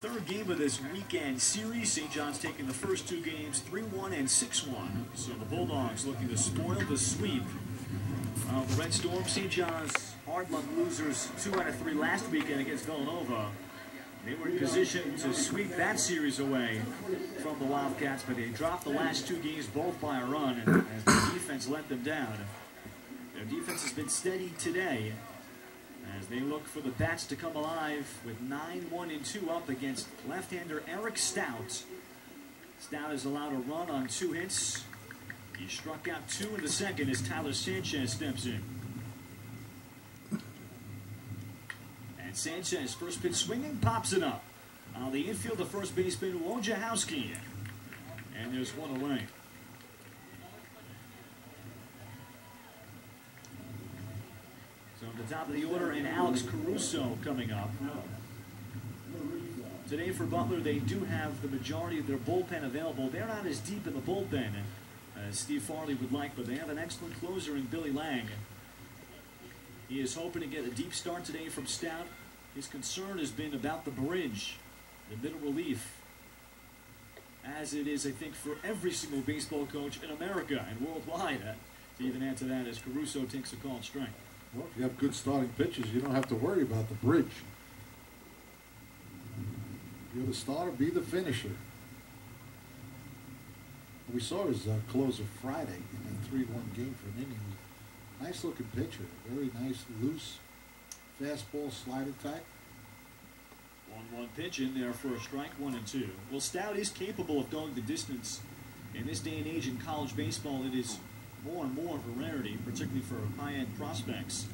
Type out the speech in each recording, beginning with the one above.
Third game of this weekend series. St. John's taking the first two games 3 1 and 6 1. So the Bulldogs looking to spoil the sweep of the Red Storm. St. John's hard luck losers 2 out of 3 last weekend against Villanova. They were in position to sweep that series away from the Wildcats, but they dropped the last two games both by a run and as the defense let them down. Their defense has been steady today as they look for the Bats to come alive with 9-1 and 2 up against left-hander Eric Stout. Stout is allowed a run on two hits. He struck out two in the second as Tyler Sanchez steps in. And Sanchez, first pitch swinging, pops it up. On the infield, the first baseman, Wojciechowski. And there's one away. Top of the order, and Alex Caruso coming up. Today for Butler, they do have the majority of their bullpen available. They're not as deep in the bullpen as Steve Farley would like, but they have an excellent closer in Billy Lang. He is hoping to get a deep start today from Stout. His concern has been about the bridge, the middle relief, as it is, I think, for every single baseball coach in America and worldwide. Uh, to even add to that, as Caruso takes a called strike. Well, if you have good starting pitches, you don't have to worry about the bridge. You're the starter, be the finisher. We saw his uh, closer Friday in a 3-1 game for an inning. Nice looking pitcher, very nice, loose, fastball, slide attack. 1-1 pitch in there for a strike, one and two. Well, Stout is capable of going the distance. In this day and age in college baseball, it is more and more of a rarity, particularly for high-end prospects.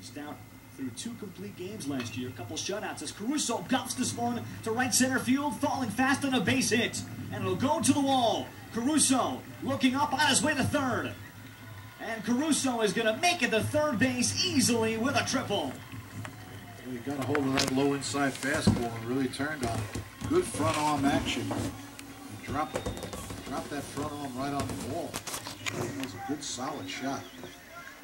Stout through two complete games last year, a couple shutouts as Caruso guffs this one to right center field, falling fast on a base hit, and it'll go to the wall. Caruso looking up on his way to third. And Caruso is going to make it to third base easily with a triple. Well, he got a hold of that low inside fastball and really turned on it. Good front arm action. Drop dropped, dropped that front arm right on the wall. That was a good solid shot.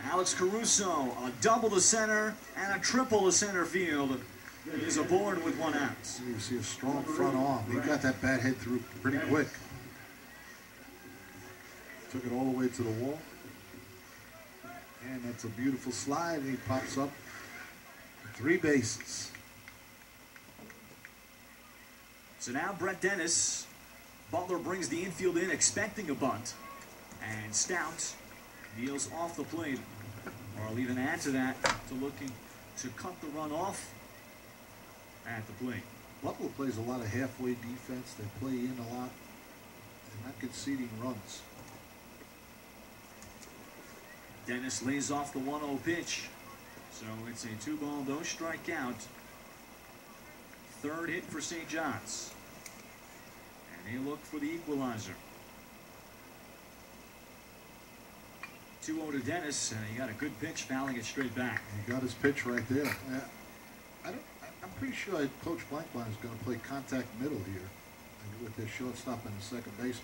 Alex Caruso, a double to center and a triple to center field. He's aboard with one out. You see a strong front arm. He got that bat head through pretty quick. Took it all the way to the wall. And that's a beautiful slide. And he pops up three bases. So now Brett Dennis. Butler brings the infield in expecting a bunt. And Stout deals off the plate. Or I'll even add to that to looking to cut the run off at the plate. Butler plays a lot of halfway defense. They play in a lot. They're not conceding runs. Dennis lays off the 1-0 pitch. So it's a two ball, no strikeout. Third hit for St. John's. And they look for the equalizer. 2-0 to Dennis, and he got a good pitch, fouling it straight back. He got his pitch right there. Yeah. I don't, I'm pretty sure Coach Blankmeyer is going to play contact middle here with their shortstop and the second baseman.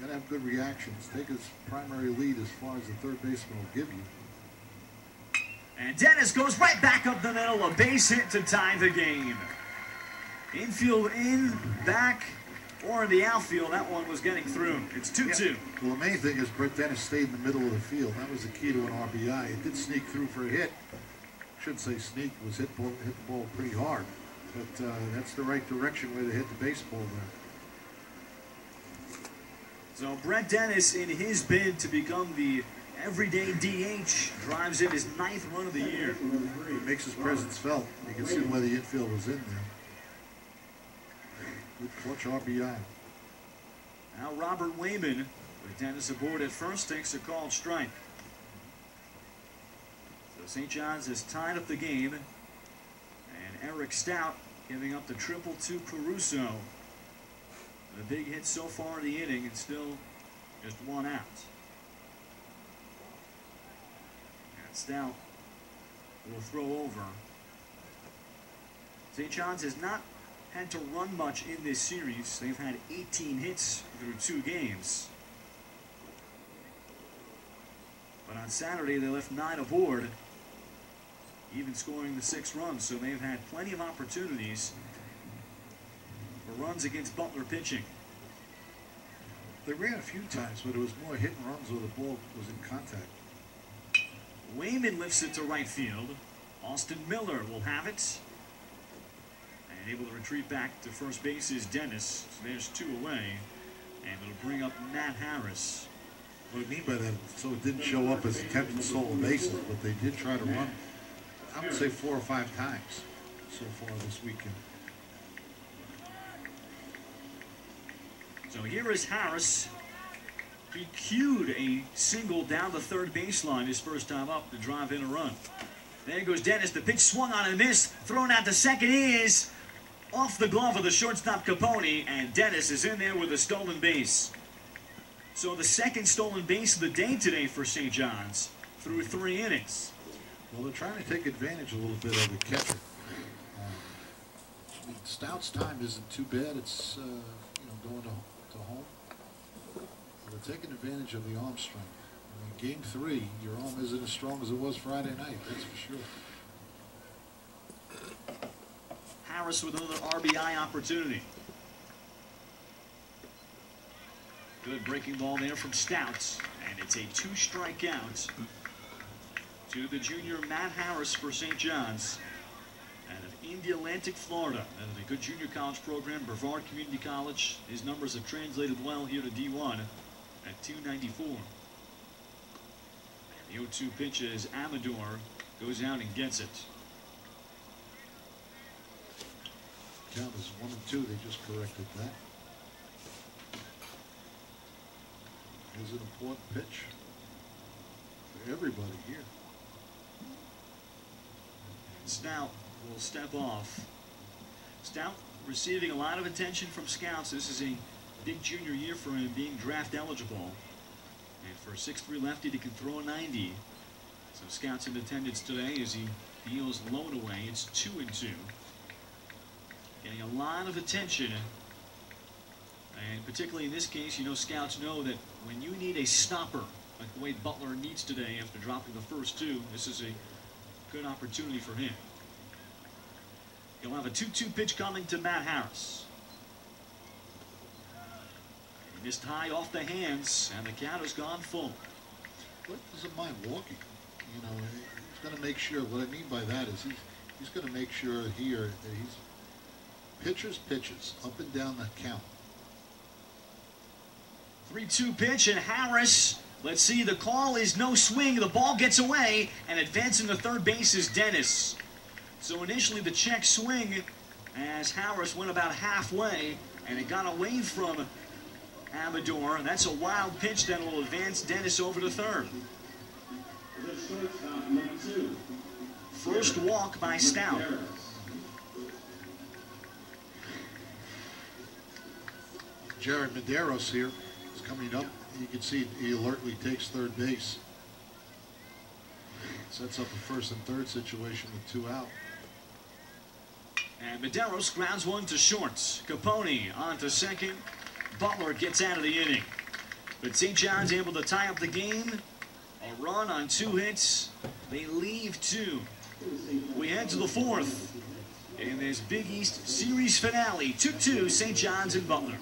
Got to have good reactions. Take his primary lead as far as the third baseman will give you. And Dennis goes right back up the middle, a base hit to tie the game. Infield in, back, or in the outfield. That one was getting through. It's 2-2. Yeah. Well, the main thing is Brett Dennis stayed in the middle of the field. That was the key to an RBI. It did sneak through for a hit. Shouldn't say sneak. Was hit, ball, hit the ball pretty hard. But uh, that's the right direction where they hit the baseball there. So Brett Dennis, in his bid to become the everyday DH, drives in his ninth run of the year. He makes his presence felt. You can see why the infield was in there. Good clutch RBI. Now Robert Wayman, with Dennis aboard at first, takes a called strike. So St. John's has tied up the game. And Eric Stout giving up the triple to Caruso. The big hit so far in the inning and still just one out. And Stout will throw over. St. John's has not had to run much in this series. They've had 18 hits through two games. But on Saturday, they left nine aboard. even scoring the six runs. So they've had plenty of opportunities for runs against Butler pitching. They ran a few times, but it was more hit and runs where the ball was in contact. Wayman lifts it to right field. Austin Miller will have it. Able to retreat back to first base is Dennis. So there's two away. And it'll bring up Matt Harris. What I mean by that, so it didn't show up as attempted stolen bases, but they did try to run, I would say four or five times so far this weekend. So here is Harris. He cued a single down the third baseline his first time up to drive in a run. There goes Dennis. The pitch swung on and missed. Thrown out to second is off the glove of the shortstop Capone, and Dennis is in there with a stolen base. So the second stolen base of the day today for St. John's through three innings. Well, they're trying to take advantage a little bit of the catcher. Um, Stout's time isn't too bad. It's uh, you know going to, to home. They're taking advantage of the arm strength. I mean, game three, your arm isn't as strong as it was Friday night. That's for sure. Harris with another RBI opportunity. Good breaking ball there from Stouts, and it's a two strikeout to the junior Matt Harris for St. John's out of Indialantic, Florida. That is a good junior college program, Brevard Community College. His numbers have translated well here to D1 at 294. And the 0-2 pitch is Amador goes out and gets it. Count is one and two. They just corrected that. Is an important pitch for everybody here. Stout will step off. Stout receiving a lot of attention from scouts. This is a big junior year for him, being draft eligible. And for a 6'3 lefty that can throw a 90. So scouts in attendance today as he deals low and away. It's 2 and 2. Getting a lot of attention. And particularly in this case, you know, scouts know that when you need a stopper, like the way Butler needs today after dropping the first two, this is a good opportunity for him. He'll have a 2-2 pitch coming to Matt Harris. He missed high off the hands, and the count has gone full. What doesn't mind walking? You know, he's going to make sure. What I mean by that is he's he's going to make sure here that he's pitchers pitches up and down the count. 3-2 pitch, and Harris. Let's see, the call is no swing. The ball gets away, and advancing to third base is Dennis. So initially the check swing as Harris went about halfway, and it got away from Amador. And that's a wild pitch that will advance Dennis over to third. First walk by Stout. Jared Medeiros here is coming up. You can see he alertly takes third base. Sets up a first and third situation with two out. And Medeiros grounds one to shorts. Capone on to second. Butler gets out of the inning. But St. John's able to tie up the game. A run on two hits. They leave two. We head to the fourth in this Big East Series finale. 2-2 St. John's and Butler.